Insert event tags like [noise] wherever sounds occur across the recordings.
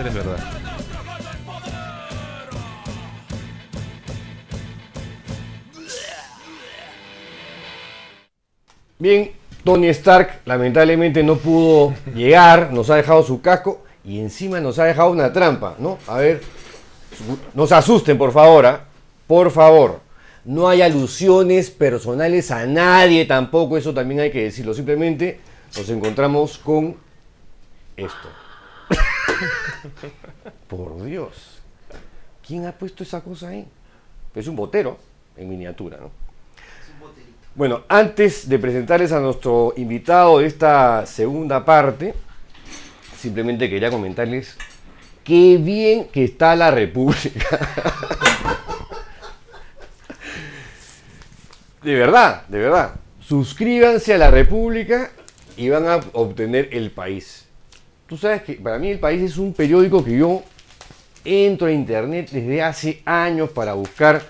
es verdad. Bien, Tony Stark lamentablemente no pudo llegar, nos ha dejado su casco y encima nos ha dejado una trampa, ¿no? A ver, su- no se asusten, por favor, ¿ah? por favor. No hay alusiones personales a nadie tampoco, eso también hay que decirlo. Simplemente nos encontramos con esto. [laughs] por Dios, ¿quién ha puesto esa cosa ahí? Es un botero en miniatura, ¿no? Bueno, antes de presentarles a nuestro invitado de esta segunda parte, simplemente quería comentarles qué bien que está la República. [laughs] de verdad, de verdad. Suscríbanse a la República y van a obtener el país. Tú sabes que para mí el país es un periódico que yo entro a internet desde hace años para buscar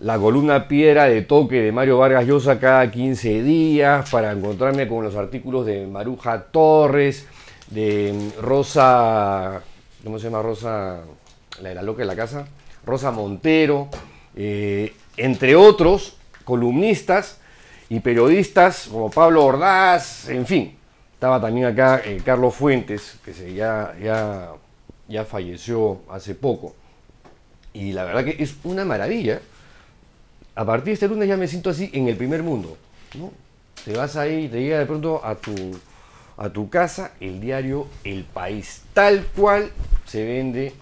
la columna piedra de toque de Mario Vargas Llosa cada 15 días para encontrarme con los artículos de Maruja Torres, de Rosa, ¿cómo se llama Rosa? La de la loca de la casa, Rosa Montero, eh, entre otros columnistas y periodistas como Pablo Ordaz, en fin. Estaba también acá eh, Carlos Fuentes, que se, ya, ya, ya falleció hace poco. Y la verdad que es una maravilla a partir de este lunes ya me siento así en el primer mundo. ¿no? Te vas ahí, te llega de pronto a tu, a tu casa el diario El País, tal cual se vende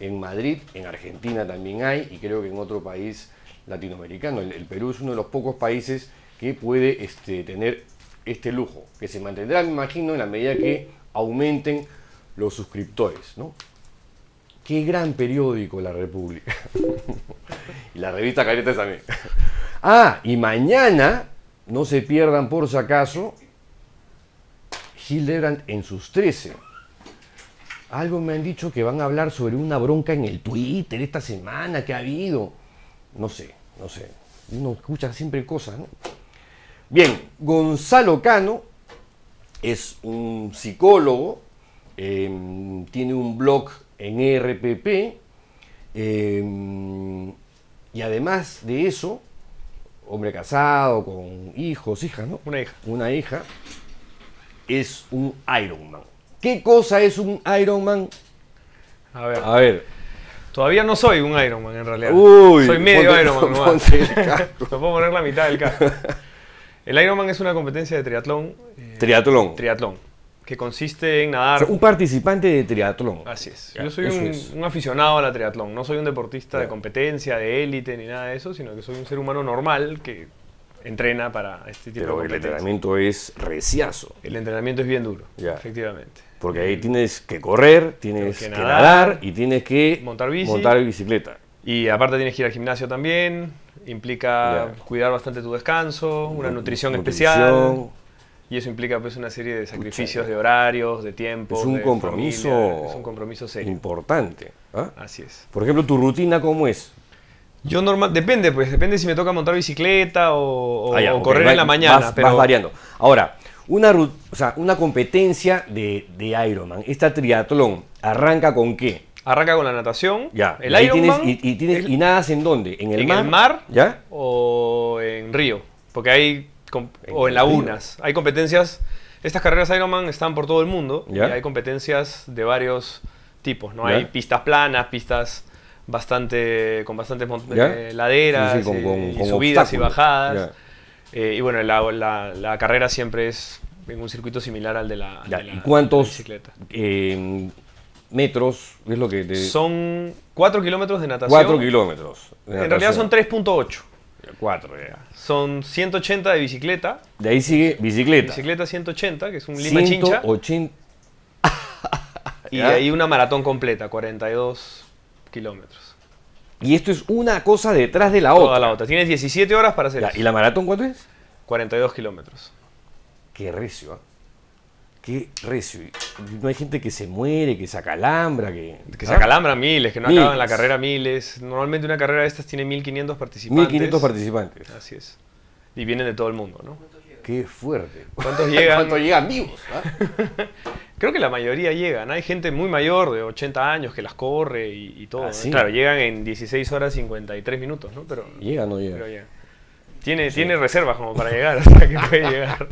en Madrid, en Argentina también hay, y creo que en otro país latinoamericano. El, el Perú es uno de los pocos países que puede este, tener este lujo, que se mantendrá, me imagino, en la medida que aumenten los suscriptores. ¿no? Qué gran periódico La República. [laughs] y la revista Caretas también. Ah, y mañana, no se pierdan por si acaso, Hildebrand en sus 13. Algo me han dicho que van a hablar sobre una bronca en el Twitter esta semana que ha habido. No sé, no sé. Uno escucha siempre cosas, ¿no? Bien, Gonzalo Cano es un psicólogo, eh, tiene un blog en RPP eh, y además de eso, hombre casado, con hijos, hijas, ¿no? Una hija. Una hija, es un Ironman. ¿Qué cosa es un Ironman? A ver. A ver. Todavía no soy un Ironman en realidad. Uy, soy medio ponte- Ironman [laughs] ponte. Me [laughs] puedo poner la mitad del casco. [laughs] El Ironman es una competencia de triatlón. eh, Triatlón. triatlón. Que consiste en O nadar. sea, un participante de triatlón. Así es. Yo soy un, es. un aficionado a la triatlón. No soy un deportista de competencia, de élite, ni nada de eso, sino que soy un ser humano normal que entrena para este tipo Pero de el competencias. entrenamiento es reciazo. El entrenamiento es bien duro, efectivamente. Porque ahí tienes que correr, tienes que, que nadar, nadar, y tienes que montar bici. montar bicicleta. Y aparte tienes que ir al gimnasio también, implica cuidar bastante tu descanso, una Nu- nutrición, nutrición. especial. Y eso implica pues una serie de sacrificios de horarios, de tiempo. Es un de compromiso familia, es un compromiso serio. Importante. ¿ah? Así es. Por ejemplo, tu rutina, ¿cómo es? Yo normal, depende pues, depende si me toca montar bicicleta o, o- Ah, ya, o ok, correr en la mañana. Vas, pero vas variando. Ahora, una, o sea, una competencia de, de Ironman, esta triatlón, ¿arranca con qué? Arranca con la natación. Ya. El y Ironman tienes, y, y tienes, es- ¿Y nadas en dónde? ¿En el en mar? el mar ¿Ya? o en río, porque hay En o en lagunas. Hay competencias. Estas carreras Ironman están por todo el mundo Ya. y hay competencias de varios tipos. No Ya. hay pistas planas, pistas bastante con bastantes eh, laderas, Sí, sí, con- con- y con subidas y bajadas. Eh, y bueno, la, la- la carrera siempre es en un circuito similar al de la, de la- ¿Y cuántos de bicicleta. eh, metros es lo que te... Son 4 kilómetros de natación. 4 kilómetros. En realidad son natación. 3.8. 4, ya. Son 180 de bicicleta. De ahí sigue bicicleta. Bicicleta 180, que es un Lima Chincha. 180. Y [laughs] ¿Ya? ahí una maratón completa, 42 kilómetros. Y esto es una cosa detrás de la Toda otra. la otra. Tienes 17 horas para hacer Ya, eso. ¿Y la maratón cuánto es? 42 kilómetros. Qué recio, ¿ah? Qué recio. No hay gente que se muere, que se acalambra, que... Que ¿ah? se acalambran miles, que no Miles. acaban la carrera miles. Normalmente una carrera de estas tiene 1500 participantes. 1500 participantes. Así es. Y vienen de todo el mundo, ¿no? Qué fuerte. ¿Cuántos [laughs] llegan? ¿Cuántos llegan vivos? ah? [laughs] Creo que la mayoría llegan. Hay gente muy mayor, de 80 años, que las corre y, y todo. ¿Ah, sí? Claro, llegan en 16 horas 53 minutos, ¿no? Pero, ¿Llega o no llega? pero llega. Tiene, tiene reservas como para llegar, [laughs] o sea que puede llegar.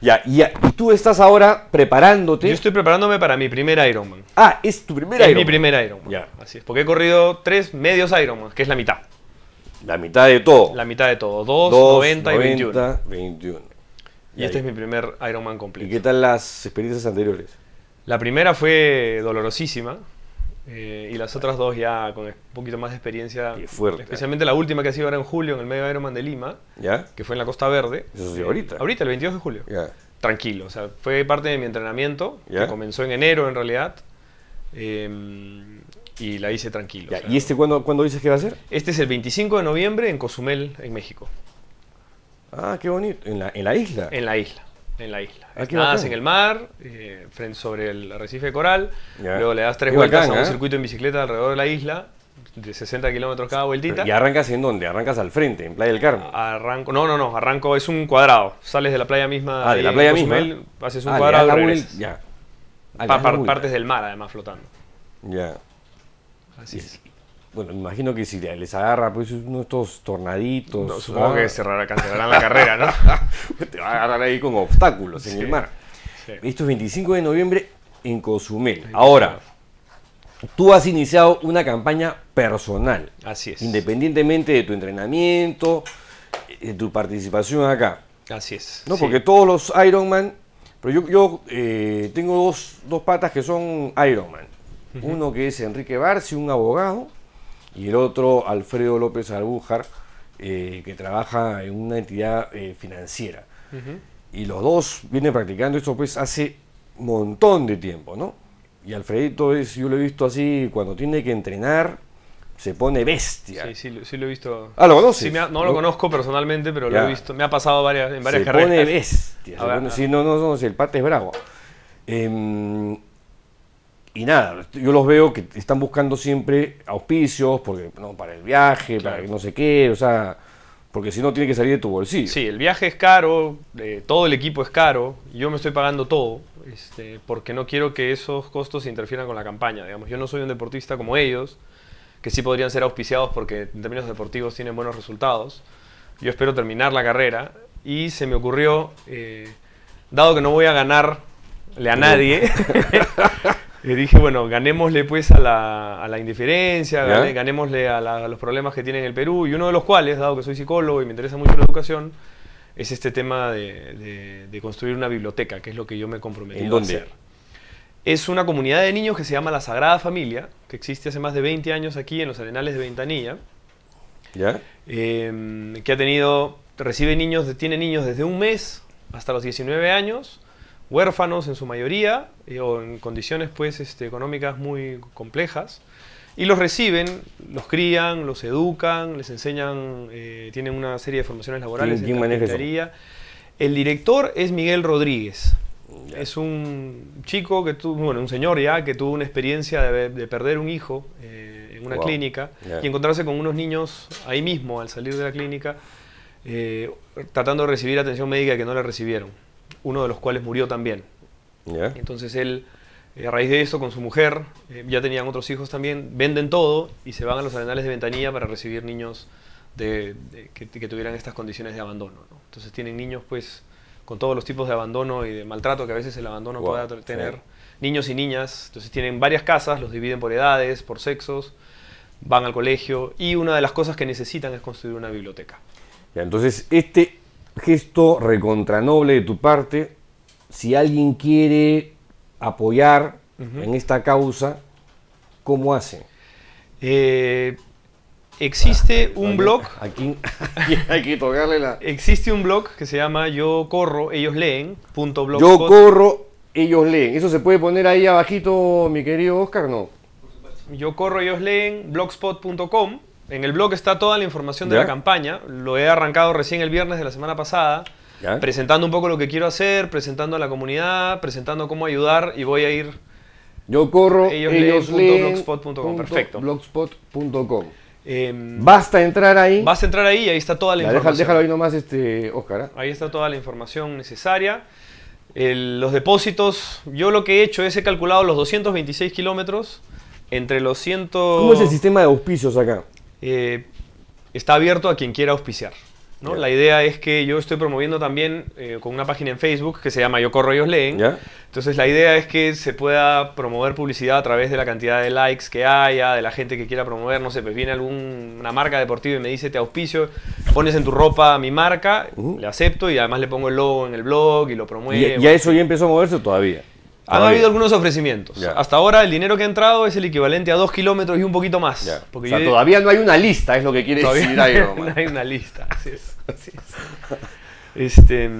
Ya, y, y tú estás ahora preparándote. Yo estoy preparándome para mi primer Ironman. Ah, es tu primer es Ironman. mi primer Ironman. Ya. Así es, porque he corrido tres medios Ironman, que es la mitad. La mitad de todo. La mitad de todo. 2, Dos, 90 y 21. 90, 21. Y este es mi primer Ironman ¿Y completo. qué tal las experiencias anteriores? La primera fue dolorosísima. Eh, y las otras dos ya con un poquito más de experiencia. Fuerte. Especialmente la última que ha sido ahora en julio en el medio Ironman de Lima, ¿Ya? que fue en la Costa Verde. Eso sí, ahorita. Ahorita, el 22 de julio. Ya. Tranquilo, o sea, fue parte de mi entrenamiento, Ya. que comenzó en enero en realidad. eh, y la hice tranquilo. Ya, o sea, ¿Y este cuándo, cuándo dices que va a ser? Este es el 25 de noviembre en Cozumel, en México. Ah, qué bonito. En la, en la isla. En la isla. En la isla. Ah, Nadas bacán. en el mar, eh, frente sobre el arrecife de coral. Luego le das tres Qué vueltas bacán, a un ¿eh? circuito en bicicleta alrededor de la isla, de 60 kilómetros cada vueltita. ¿Y arrancas en dónde? Arrancas al frente, en Playa del Carmen. Arranco, no, no, no, arranco, es un cuadrado. Sales de la playa misma. Ah, de la playa Cozumel, misma. Haces un Ah, cuadrado y regresas. Ya. Ah, Pa- par- partes del mar, además, flotando. Ya. Así es. Bueno, me imagino que si les agarra pues uno de estos tornaditos. No, supongo ah, que cerrará, cancelarán la carrera, ¿no? [laughs] te va a agarrar ahí con obstáculos en Sí. el mar. Sí. Esto es 25 de noviembre en Cozumel. Ahora, tú has iniciado una campaña personal, Así es. independientemente de tu entrenamiento, de tu participación acá. Así es. No, sí. porque todos los Ironman, pero yo, yo eh, tengo dos, dos patas que son Ironman. Uno que es Enrique Barci, un abogado, y el otro Alfredo López Albújar, eh, que trabaja en una entidad eh, financiera. Y los dos vienen practicando esto pues hace un montón de tiempo, ¿no? Y Alfredito es, yo lo he visto así, cuando tiene que entrenar, se pone bestia. Sí, sí, lo- sí lo he visto. Ah, ¿lo conoces? Sí, me ha- no lo conozco personalmente, pero lo he visto. Me ha pasado varias, en varias se carreras. pone bestia. Se ver, pone- a- sí, no, no, no, si el pate es bravo. Em, y nada, yo los veo que están buscando siempre auspicios porque, no, para el viaje, para Claro. que no sé qué, o sea, porque si no tiene que salir de tu bolsillo. Sí, el viaje es caro, eh, todo el equipo es caro, yo me estoy pagando todo, este, porque no quiero que esos costos interfieran con la campaña. Digamos, yo no soy un deportista como ellos, que sí podrían ser auspiciados porque en términos deportivos tienen buenos resultados. Yo espero terminar la carrera y se me ocurrió, eh, dado que no voy a ganarle a nadie, [laughs] [laughs] le dije, bueno, ganémosle pues a la, a la indiferencia, gané- ganémosle a, la- a los problemas que tiene en el Perú, y uno de los cuales, dado que soy psicólogo y me interesa mucho la educación, es este tema de, de- de construir una biblioteca, que es lo que yo me ¿En a hacer. Es una comunidad de niños que se llama La Sagrada Familia, que existe hace más de 20 años aquí en los Arenales de Ventanilla, ¿Ya? eh, que ha tenido, recibe niños, tiene niños desde un mes hasta los 19 años, huérfanos en su mayoría, eh, o en condiciones pues este, económicas muy complejas, y los reciben, los crían, los educan, les enseñan, eh, tienen una serie de formaciones laborales ¿Quién- quién en maneja eso? carpintería. El director es Miguel Rodríguez. Es un chico que tuvo, bueno, un señor ya, que tuvo una experiencia de, de perder un hijo eh, en una Wow. clínica y encontrarse con unos niños ahí mismo al salir de la clínica, eh, tratando de recibir atención médica que no le recibieron, uno de los cuales murió también. Entonces él, eh, a raíz de esto, con su mujer, eh, ya tenían otros hijos también, venden todo y se van a los arenales de ventanilla para recibir niños de, de- que, que tuvieran estas condiciones de abandono. ¿no? Entonces tienen niños pues con todos los tipos de abandono y de maltrato que a veces el abandono Wow, pueda tener. sí. Niños y niñas, entonces tienen varias casas, los dividen por edades, por sexos, van al colegio y una de las cosas que necesitan es construir una biblioteca. Ya, entonces, este gesto recontranoble de tu parte, si alguien quiere apoyar en esta causa, ¿cómo hace? Eh, existe un blog Aquí, aquí hay que tocarle la... Existe un blog que se llama Yo corro, ellos leen, punto Yo blogspot. corro, ellos leen. ¿Eso se puede poner ahí abajito, mi querido Oscar? No. Yo corro, ellos leen, blogspot.com. En el blog está toda la información de ¿Ya? la campaña. Lo he arrancado recién el viernes de la semana pasada, ¿Ya? presentando un poco lo que quiero hacer, presentando a la comunidad, presentando cómo ayudar y voy a ir Yo corro, Ellos leen blogspot.com, perfecto. Blogspot.com. em, Basta entrar ahí. vas a entrar ahí y ahí está toda la información. déjalo ahí nomás, este, Oscar. ¿ah? Ahí está toda la información necesaria. El- los depósitos, yo lo que he hecho es he calculado los 226 kilómetros entre los 100... ¿Cómo es el sistema de auspicios acá? Eh, está abierto a quien quiera auspiciar. ¿no? La idea es que yo estoy promoviendo también eh, con una página en Facebook que se llama Yo Corro, Ellos Leen. ¿Ya? Entonces la idea es que se pueda promover publicidad a través de la cantidad de likes que haya, de la gente que quiera promover, no sé, pues viene alguna marca deportiva y me dice te auspicio, pones en tu ropa mi marca, Ujú. le acepto y además le pongo el logo en el blog y lo promuevo. ¿Y, eso ya empezó a moverse todavía? Han Todavía. habido algunos ofrecimientos. Ya. Hasta ahora el dinero que ha entrado es el equivalente a dos kilómetros y un poquito más. Ya. Porque o sea, yo- todavía no hay una lista, es lo que quiere Todavía decir Iron [laughs] Man. no hay una lista, así es. así es. Este,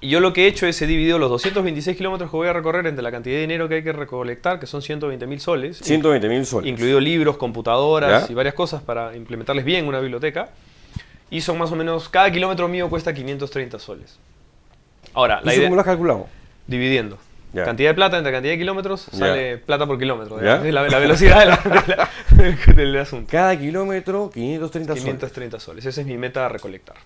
y yo lo que he hecho es he dividido los 226 kilómetros que voy a recorrer entre la cantidad de dinero que hay que recolectar, que son 120 mil soles, 120 mil soles. incluido libros, computadoras Ya. y varias cosas para implementarles bien una biblioteca. Y son más o menos, cada kilómetro mío cuesta 530 soles. Ahora, la ¿Eso idea, cómo lo has calculado? dividiendo. Ya. Cantidad de plata entre cantidad de kilómetros sale plata por kilómetro. Ya. Es la, la velocidad de la- de la- [laughs] del asunto. Cada kilómetro 530 soles. 530 soles. Esa es mi meta a recolectar.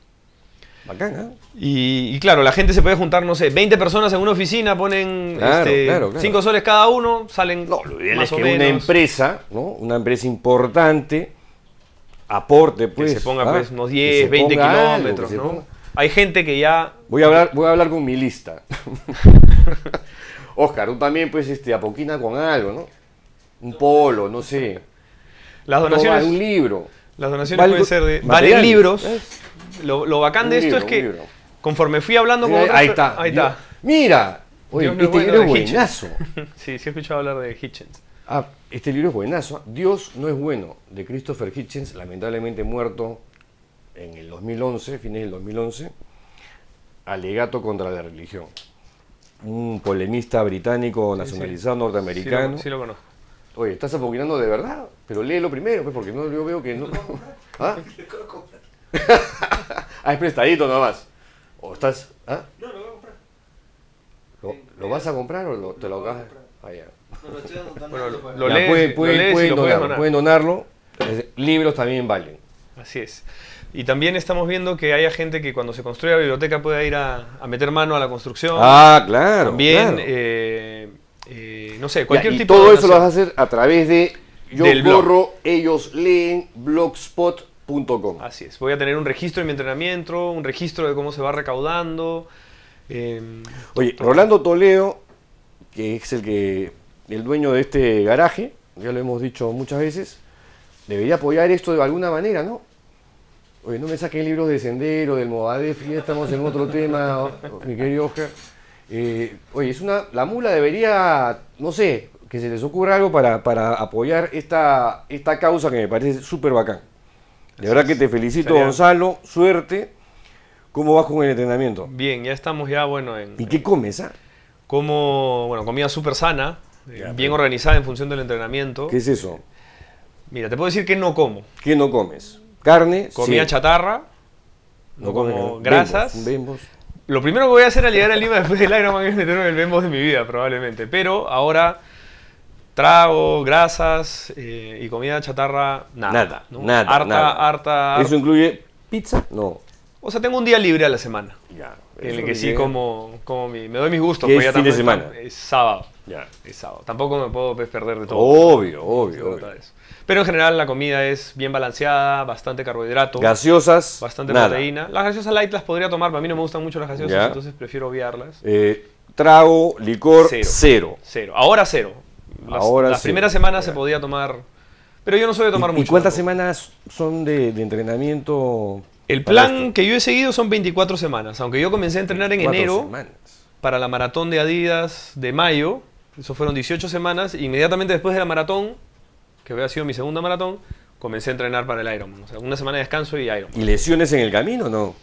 Bacán, ¿ah? Y, y claro, la gente se puede juntar, no sé, 20 personas en una oficina, ponen Claro, este, claro, claro. 5 soles cada uno, salen No, lo ideal más es que o menos. una empresa, ¿no? Una empresa importante aporte, que pues. se ponga ¿ah? pues, unos Que 10, se 20 ponga algo, kilómetros, que ¿no? Hay gente que ya... Voy a hablar, voy a hablar con mi lista. [laughs] Oscar, tú también, pues, este, apoquina con algo, ¿no? Un polo, no sé. Las No, donaciones, un libro. las donaciones Vale- pueden ser de... Materiales, libros. Lo, lo bacán Un de esto libro, es que libro. conforme fui hablando con otras ahí está. Ahí Dios- está. Mira. Oye, Dios no es este bueno libro es buenazo. [laughs] sí, sí he escuchado hablar de Hitchens. Ah, este libro es buenazo. Dios no es bueno, de Christopher Hitchens, lamentablemente muerto en el 2011, fines del 2011, alegato contra la religión. Un polemista británico nacionalizado Sí norteamericano. lo, sí lo conozco. Oye, ¿estás apoquinando de verdad? Pero léelo primero, pues, porque no, yo veo que no. [laughs] ¿Ah? [laughs] [laughs] ah, es prestadito nomás. ¿O estás.? ¿Ah? No, lo voy a comprar. ¿Lo, lo vas a comprar o lo- te lo acabas? Ah, ya. No, lo estoy anotando. Bueno, ahí lo- para- lo lees- pueden, lo pueden- lees y pueden donar. pueden donarlo. Libros también valen. Así es. Y también estamos viendo que haya gente que cuando se construye la biblioteca pueda ir a, a meter mano a la construcción. Ah, claro. También, claro. eh, eh, no sé, Ya, cualquier y tipo todo de eso lo vas a hacer a través de yo Del blog. corro, ellos leen blogspot.com. Así es. Voy a tener un registro de mi entrenamiento, un registro de cómo se va recaudando. eh, Oye, Rolando Toledo, que es el que el dueño de este garaje, ya lo hemos dicho muchas veces, debería apoyar esto de alguna manera, ¿no? Oye, no me saquen libros de Sendero, del Movadef, ya estamos en otro tema, [laughs] mi querido Oscar. Eh, oye, es una, la mula debería, no sé, que se les ocurra algo para, para apoyar esta, esta causa que me parece súper bacán. De verdad que te felicito, Sería- Gonzalo, suerte. ¿Cómo vas con el entrenamiento? bien, ya estamos ya, bueno, en ¿Y qué comes, ah? como, bueno, comida súper sana, eh, Ya, bien organizada en función del entrenamiento. ¿Qué es eso? Mira, te puedo decir que no como. ¿Qué no comes? Carne, Comida sí. chatarra, no como grasas. Bembos. Lo primero que voy a hacer al llegar a Lima después del Ironman es meterme en el Bembos de mi vida, probablemente. Pero ahora, trago, grasas eh, y comida chatarra, nada. Nada, ¿no? nada, Harta, nada. harta. ¿Eso incluye pizza? No. O sea, tengo un día libre a la semana. Ya. En el que sí como, como mi- me doy mis gustos. ¿Qué pues es ya fin de semana? Es sábado. Ya. Es sábado. Tampoco me puedo pues, perder de todo. Obvio, obvio. Obvio. Pero en general la comida es bien balanceada, bastante carbohidrato. Gaseosas, Bastante nada. proteína. Las gaseosas light las podría tomar, pero a mí no me gustan mucho las gaseosas, Ya. entonces prefiero obviarlas. Eh, trago, licor, Cero. cero. Cero. Ahora cero. Las, Ahora las cero. primeras semanas Ya. se podía tomar. Pero yo no soy de tomar ¿Y, mucho. y cuántas tampoco. semanas son de, de entrenamiento? El plan que yo he seguido son 24 semanas. Aunque yo comencé a entrenar en enero semanas. para la maratón de Adidas de mayo. Eso fueron 18 semanas. Inmediatamente después de la maratón, que había sido mi segunda maratón, comencé a entrenar para el Ironman. O sea, una semana de descanso y Ironman. ¿Y lesiones en el camino no?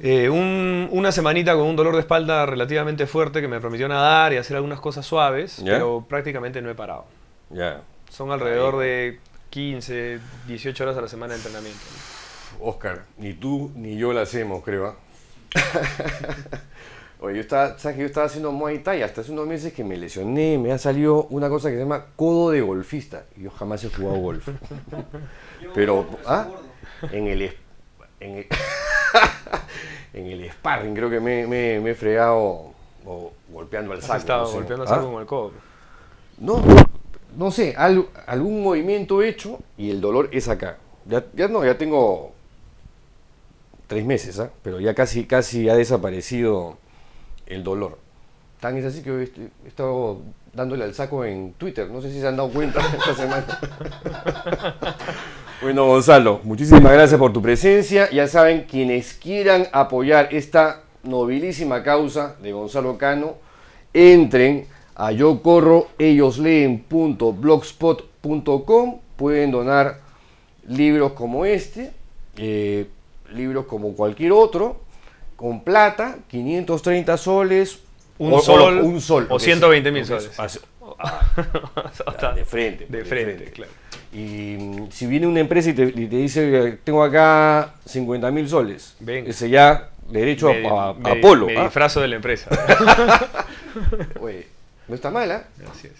Eh, un- una semanita con un dolor de espalda relativamente fuerte que me permitió nadar y hacer algunas cosas suaves, ¿Ya? pero prácticamente no he parado. Ya. Son alrededor de 15, 18 horas a la semana de entrenamiento. Oscar, ni tú ni yo la hacemos, creo. [laughs] ¿ah? Oye, yo estaba, ¿sabes que yo estaba haciendo Muay Thai hasta hace unos meses que me lesioné, me ha salido una cosa que se llama codo de golfista. Y yo jamás he jugado golf. [laughs] Pero, ¿ah? En el, en el, [laughs] en el sparring creo que me, me- me he fregado o golpeando al Has saco. estado no sé. golpeando ¿Ah? algo con el codo. No, no sé, al- algún movimiento hecho y el dolor es acá. Ya, ya no, ya tengo tres meses, ¿ah? pero ya casi, casi ha desaparecido el dolor. Tan es así que hoy estoy- he estado dándole al saco en Twitter, no sé si se han dado cuenta [laughs] esta semana. [laughs] bueno, Gonzalo, muchísimas gracias por tu presencia. Ya saben, quienes quieran apoyar esta nobilísima causa de Gonzalo Cano, entren a yo corro ellos leen.blogspot.com pueden donar libros como este eh, libros como cualquier otro con plata 530 soles Un o- o sol lo- un sol o lo que 120 sea, mil soles. de frente De de frente, frente. claro. y mm, si viene una empresa y te, y te dice tengo acá 50 mil soles Venga. ese ya derecho a- Me- a, a me- Polo Me ¿ah? disfrazo de la empresa. [laughs] Oye, no está mala Así es.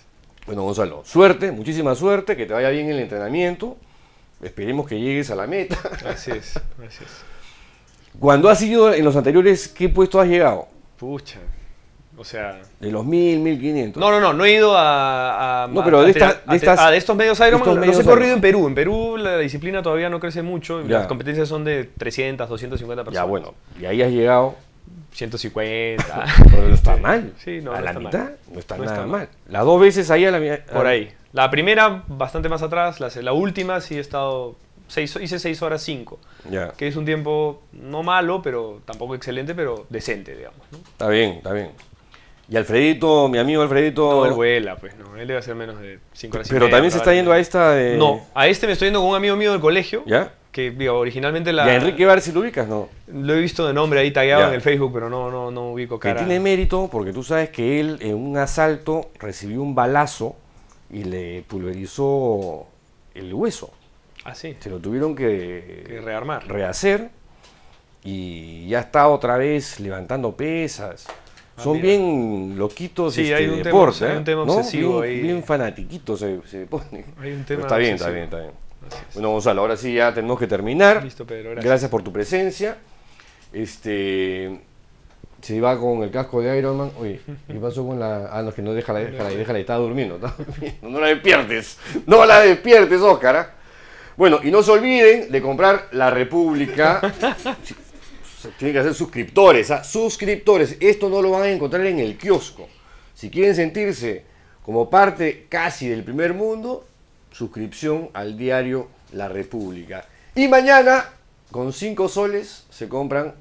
Bueno, Gonzalo, suerte, muchísima suerte, que te vaya bien el entrenamiento. Esperemos que llegues a la meta. Así es. Así es. Cuando has ido en los anteriores, ¿qué puesto has llegado? Pucha. O sea. De los 1000, 1500. No, no, no, no he ido a. a- No, a- pero de a- esta- a- de estas- ah, de estos medios Ironman estos los medios he corrido en Perú. En Perú la disciplina todavía no crece mucho. Ya. Las competencias son de 300, 250 personas. ya, bueno, y ahí has llegado. 150. [laughs] Pero no está mal. Sí, no, a no la está mal. mitad, no está No nada está mal. mal. Las dos veces ahí a la mitad. Por ahí. La primera, bastante más atrás. La, la última sí he estado. Seis, hice 6 horas 5. Ya, Que es un tiempo no malo, pero tampoco excelente, pero decente, digamos. ¿no? está bien, está bien. Y Alfredito, mi amigo Alfredito. No, él vuela, pues no. Él debe hacer menos de 5 horas y pero media, también se está yendo a esta de. No, a este me estoy yendo con un amigo mío del colegio. ¿Ya? Que digo, originalmente la. ¿Y a Enrique Barsi lo ubicas? No. Lo he visto de nombre ahí tagueado en el Facebook, pero no, no, no ubico Que cara. tiene mérito porque tú sabes que él en un asalto recibió un balazo y le pulverizó el hueso. Ah, sí. Se lo tuvieron que, Que rearmar. rehacer y ya está otra vez levantando pesas. Ah, Son mira. bien loquitos Sí, este hay un tema- deporte, hay ¿eh? un tema ¿no? obsesivo bien, ahí. bien fanatiquitos se, se ponen. [laughs] Hay un tema está bien, está bien, está bien. Bueno, Gonzalo, ahora sí ya tenemos que terminar. Listo, Pedro, gracias. Gracias por tu presencia. Este se va con el casco de Iron Man. Oye, ¿qué pasó con la.? Ah, no, es que no déjala, déjala, [laughs] déjala, está durmiendo, está [laughs] durmiendo. No la despiertes. No la despiertes, Óscar. Bueno, y no se olviden de comprar La República. [laughs] Tienen que ser suscriptores, ¿ah? suscriptores. Esto no lo van a encontrar en el kiosco. Si quieren sentirse como parte casi del primer mundo, suscripción al diario La República. Y mañana, con 5 soles, se compran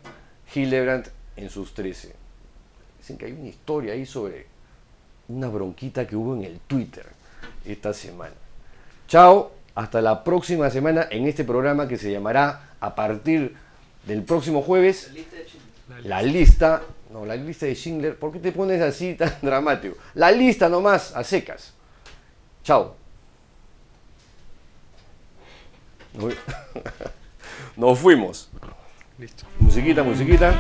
Hildebrandt en sus 13. Dicen que hay una historia ahí sobre una bronquita que hubo en el Twitter esta semana. Chao, hasta la próxima semana en este programa que se llamará a partir del próximo jueves la lista, no, la lista de Schindler, ¿por qué te pones así tan [laughs] dramático? La lista nomás, a secas. Chao. Nos- [laughs] Nos fuimos. Listo. Musiquita, musiquita.